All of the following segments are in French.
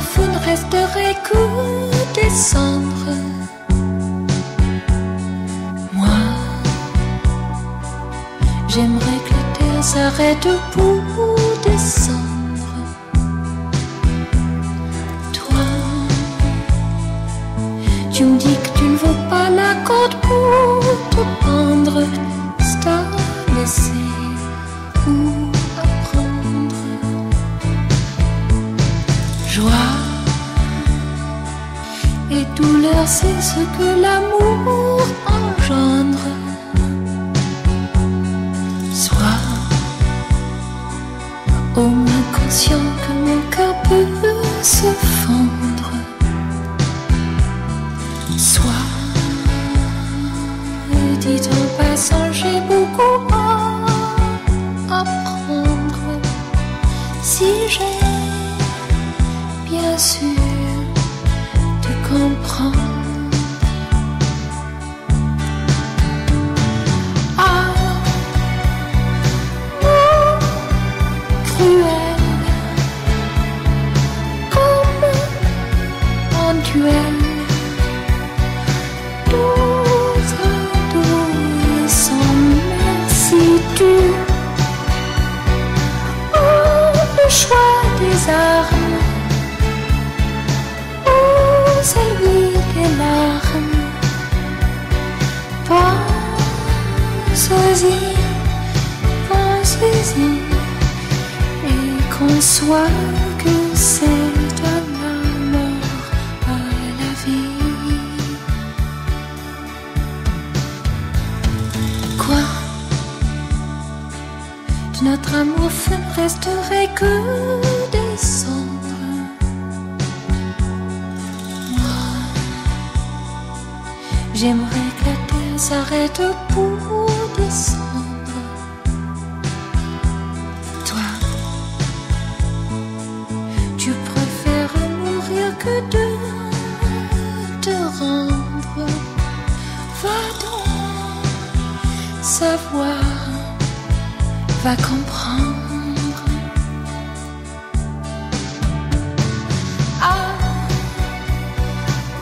feu ne resterait que des. Moi, j'aimerais que la terre s'arrête pour descendre. Toi, tu me dis que tu ne veux pas la corde c'est ce que l'amour engendre. Sois au moins conscient que mon cœur peut se fendre. Sois, dit en passant, j'ai beaucoup à apprendre. Si j'ai bien sûr en duel, dos à dos et sans merci Oh, le choix des armes, oh, celui des larmes. Pensez-y, pensez-y, et conçois que c'est notre amour feu ne resterait que des cendres. Moi, j'aimerais que la terre s'arrête pour descendre. Toi, tu préfères mourir que de te rendre. Va donc savoir va comprendre. Ah,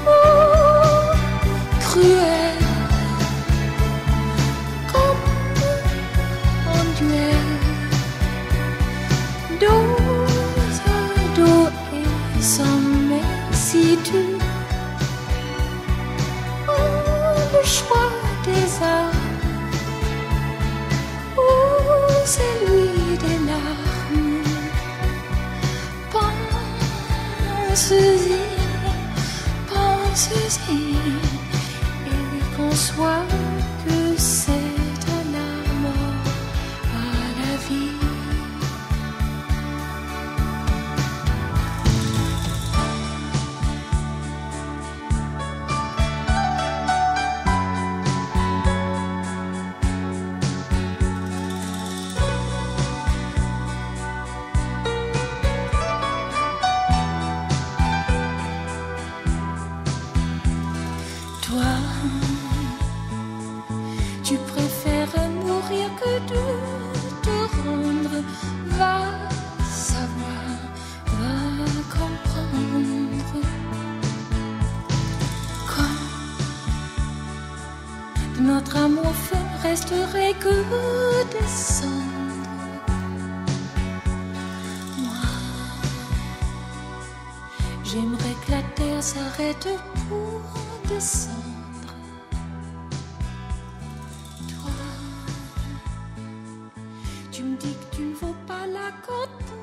oh, cruel, comme en duel, dos à dos et sans merci tu. Pensez-y, pensez-y, et conçois que c'est Toi, tu préfères mourir que de te rendre. Va savoir, va comprendre. Quoi de notre amour feu resterait que des cendres. Moi, j'aimerais que la terre s'arrête pour descendre. Tu me dis que tu ne vaux pas la côte